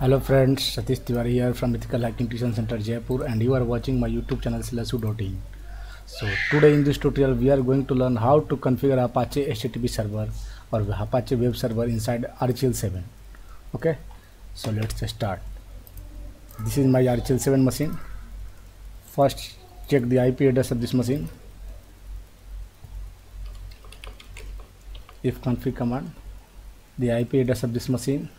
Hello friends, Satish Tiwary here from Ethical Hacking Tuition Center Jaipur and you are watching my YouTube channel slashroot.in. So today in this tutorial we are going to learn how to configure Apache HTTP server or Apache web server inside RHEL 7. Okay, so let's start. This is my RHEL 7 machine. First check the IP address of this machine. ifconfig command, the IP address of this machine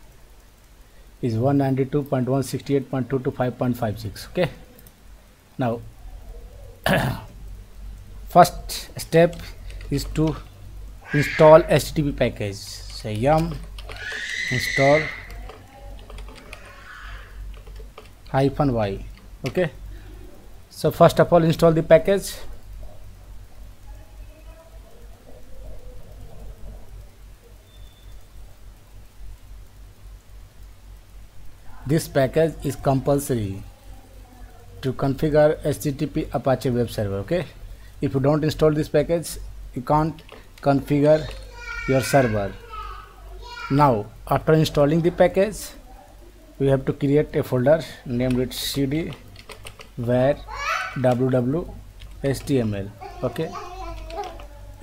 is 192.168.225.56 okay? Now first step is to install http package. Say yum install hyphen y okay? So first of all install the package This package is compulsory to configure HTTP Apache web server. Okay, if you don't install this package, you can't configure your server. Now, after installing the package, we have to create a folder named it cd var www html okay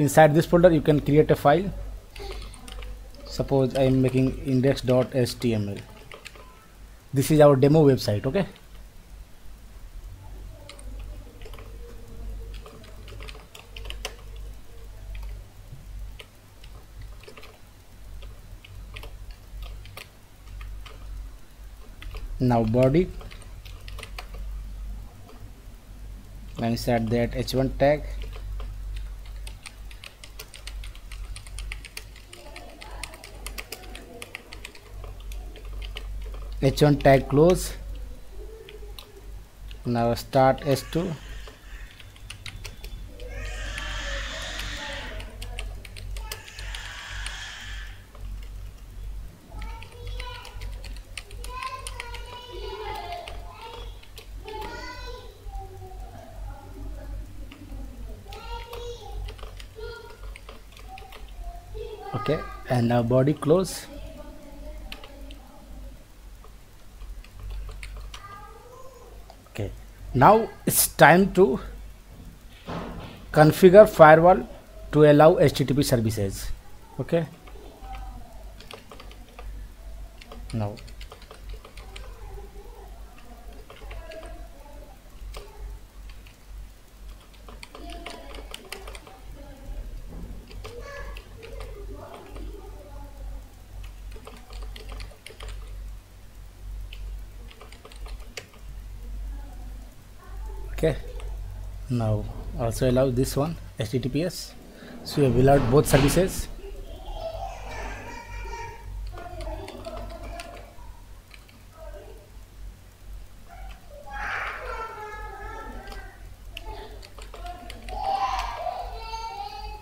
inside this folder you can create a file suppose i am making index.html this is our demo website okay? Now body. And inside that h1 tag h1 tag close. Now start s2 okay and now body close okay now it's time to configure firewall to allow http services. Okay? Now okay. Now also allow this one https so we have allowed both services.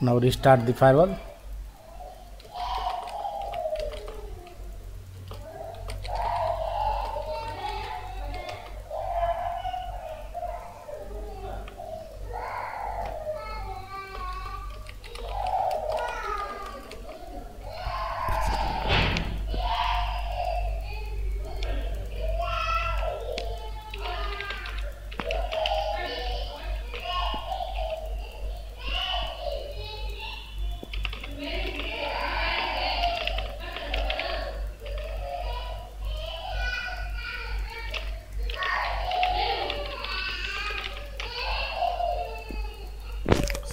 Now restart the firewall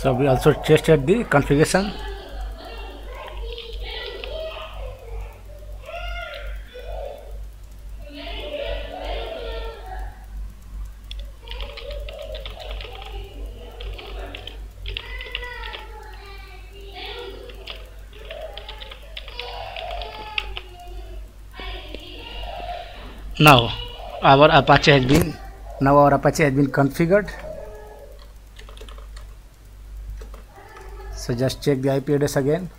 so we also tested the configuration. Now our apache has been now our apache has been configured so just check the IP address again.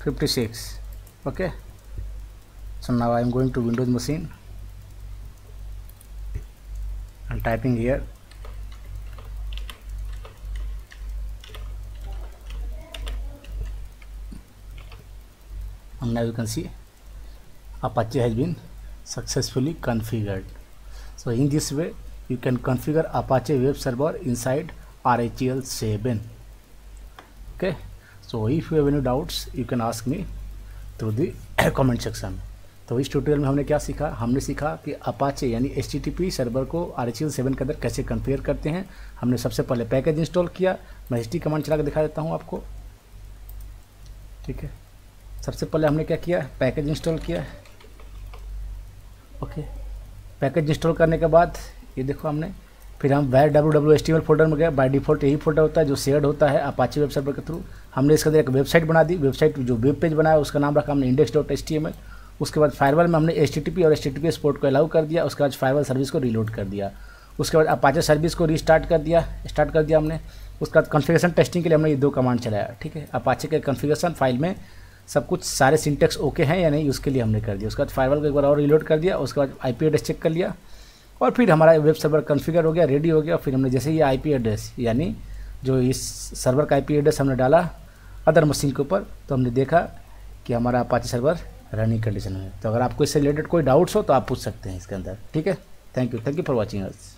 56 okay. So now I am going to Windows machine. And typing here. And now you can see apache has been successfully configured. So in this way you can configure apache web server inside rhl 7 okay? So, if you have any doubts, you can ask me through the comment section. तो इस tutorial में हमने क्या सीखा? हमने सीखा कि Apache यानी एच सर्वर को आर एच सेवन के अंदर कैसे कन्फिगर करते हैं। हमने सबसे पहले पैकेज इंस्टॉल किया। मैं एच कमांड चला कर दिखा देता हूँ आपको। ठीक है? सबसे पहले हमने क्या किया? पैकेज इंस्टॉल किया। ओके पैकेज इंस्टॉल करने के बाद ये देखो हमने। फिर हम var W W S folder में गए। बाय डिफ़ॉल्ट यही फोल्डर होता है जो शेयर्ड होता है अपाची वेब सर्वर के थ्रू हमने इसके अंदर एक वेबसाइट बना दी। वेबसाइट जो वेब पेज बनाया, उसका नाम रखा हमने index dot S T M L उसके बाद फायरवॉल में हमने एच और H T T P sport को अलाउ कर दिया। उसके बाद फायरवॉल सर्विस को रिलोड कर दिया। उसके बाद अपाचे सर्विस को रिस्टार्ट कर दिया। स्टार्ट कर दिया हमने। उसके बाद कन्फिगेशन टेस्टिंग के लिए हमने ये दो कमांड चलाया। ठीक है? अपाचे के कन्फिगेशन फ़ाइल में सब कुछ, सारे सिंटेक्स ओके हैं या नहीं, उसके लिए हमने कर दिया। उसके बाद फायरवॉल को एक बार और रिलोड कर दिया। उसके बाद आई पी एड्रेस चेक कर लिया। और फिर हमारा वेब सर्वर कन्फिगर हो गया रेडी हो गया, फिर हमने जैसे ये आईपी एड्रेस यानी जो इस सर्वर का आईपी एड्रेस हमने डाला अदर मशीन के ऊपर तो हमने देखा कि हमारा अपाची सर्वर रनिंग कंडीशन में तो अगर आपको इससे रिलेटेड कोई डाउट्स हो तो आप पूछ सकते हैं इसके अंदर। ठीक है? Thank you thank you for watching us